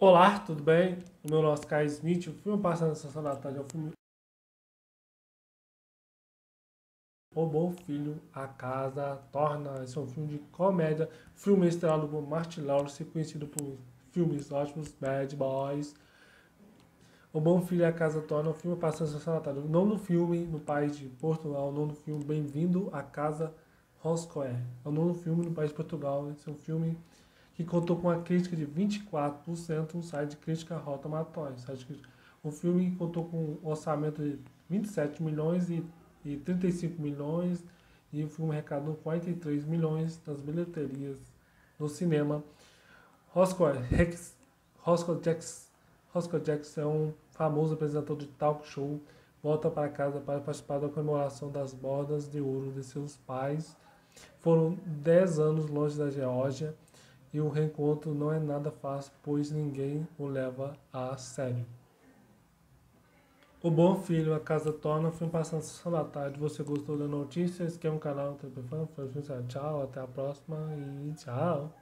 Olá, tudo bem? O meu nome é Oscar Smith, o filme Passando na Sessão da Tarde é o filme O Bom Filho, A Casa Torna. Esse é um filme de comédia, filme estrelado por Martin Lawrence, conhecido por filmes ótimos, Bad Boys. O Bom Filho, A Casa Torna, um filme Passando na Sessão da Tarde. O nono filme no país de Portugal, o nono filme Bem-vindo à Casa Roscoe. É o nono filme no país de Portugal. Esse é um filme que contou com a crítica de 24% no site de crítica Rota Matóis. O filme contou com um orçamento de 27 milhões e, e 35 milhões e o filme arrecadou 43 milhões nas bilheterias no cinema. Roscoe Jackson é um famoso apresentador de talk show. Volta para casa para participar da comemoração das bordas de ouro de seus pais. Foram 10 anos longe da Geórgia e o reencontro não é nada fácil, pois ninguém o leva a sério. O Bom Filho, A Casa Torna, filme passando sessão da tarde. Você gostou da notícia? É um canal, tchau, até a próxima e tchau.